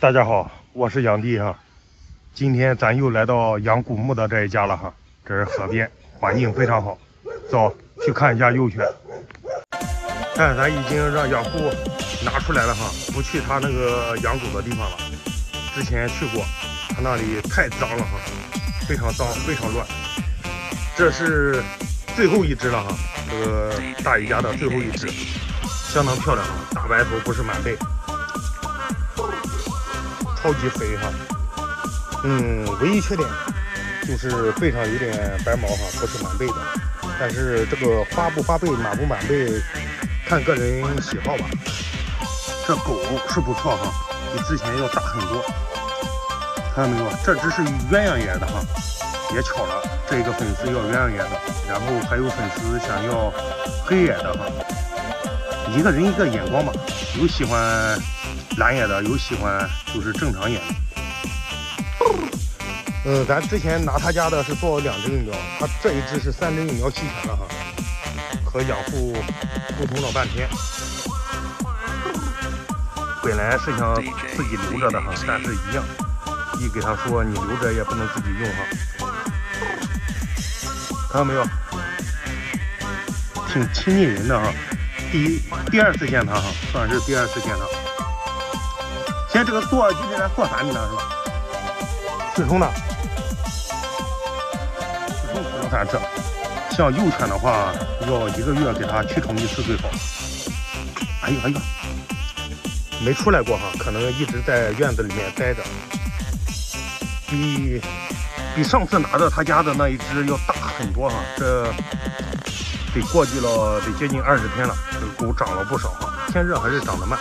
大家好，我是杨弟哈。今天咱又来到养古牧的这一家了哈，这是河边，环境非常好。走，去看一下幼犬。看，咱已经让养护拿出来了哈，不去他那个养狗的地方了。之前去过，他那里太脏了哈，非常脏，非常乱。这是最后一只了哈，这个大姨家的最后一只，相当漂亮啊，大白头不是满背。超级肥哈，嗯，唯一缺点就是背上有点白毛哈，不是满背的。但是这个花不花背，满不满背，看个人喜好吧。这狗是不错哈，比之前要大很多。看到没有？这只是鸳鸯眼的哈，也巧了，这个粉丝要鸳鸯眼的，然后还有粉丝想要黑眼的哈。一个人一个眼光吧，有喜欢。蓝眼的有喜欢，就是正常眼的。嗯，咱之前拿他家的是做了两针疫苗，他这一只是三针疫苗齐全了哈，和养护沟通了半天。本来是想自己留着的哈，但是一样，一给他说你留着也不能自己用哈。看到没有？挺亲近人的哈。第一第二次见他哈，算是第二次见他。现在这个做就是在做啥呢？是吧？水冲的，水冲除了三次。像幼犬的话，要一个月给它驱虫一次最好。哎呦哎呦，没出来过哈，可能一直在院子里面待着。比比上次拿的他家的那一只要大很多哈，这得过去了，得接近二十天了。这个狗长了不少哈，天热还是长得慢。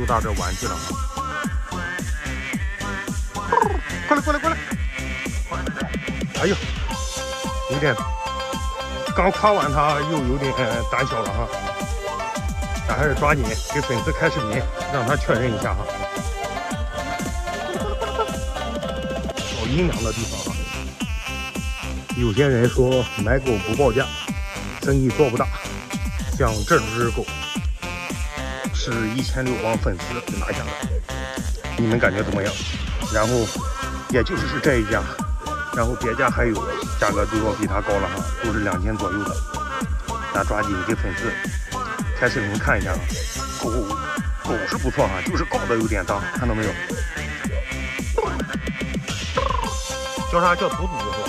溜达着玩去了哈，过来过来过来！哎呦，有点，刚夸完他又有点胆小了哈，咱还是抓紧给粉丝开视频，让他确认一下哈。找阴凉的地方啊。有些人说买狗不报价，生意做不大，像这只狗。是一千六帮粉丝拿下的，你们感觉怎么样？然后也就是是这一家，然后别家还有，价格都要比它高了哈，都是两千左右的。咱抓紧给粉丝开视频看一下啊，狗狗是不错哈，就是高的有点大，看到没有？叫啥？叫嘟嘟是吧？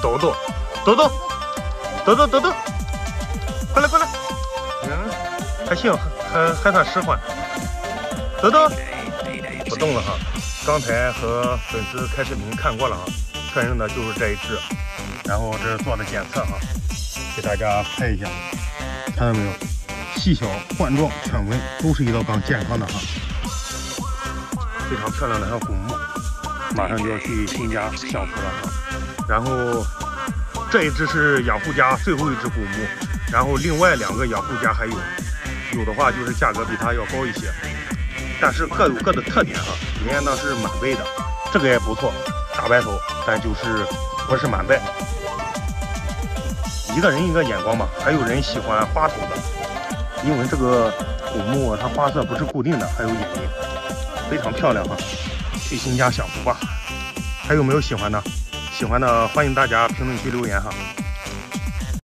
豆豆，豆豆，豆豆，豆豆，还行。还还算使唤，豆豆不动了哈。刚才和粉丝开视频看过了哈，确认的就是这一只。然后这是做的检测哈，给大家拍一下，看到没有？细小、冠状、犬纹，都是一道杠，健康的哈。非常漂亮的小古牧，马上就要去新家享福了哈。然后这一只是养护家最后一只古牧，然后另外两个养护家还有。有的话就是价格比它要高一些，但是各有各的特点哈。人家那是满背的，这个也不错，大白头，但就是不是满背。一个人一个眼光嘛，还有人喜欢花头的，因为这个古牧它花色不是固定的，还有眼睛，非常漂亮哈。去新家享福吧。还有没有喜欢的？喜欢的欢迎大家评论区留言哈。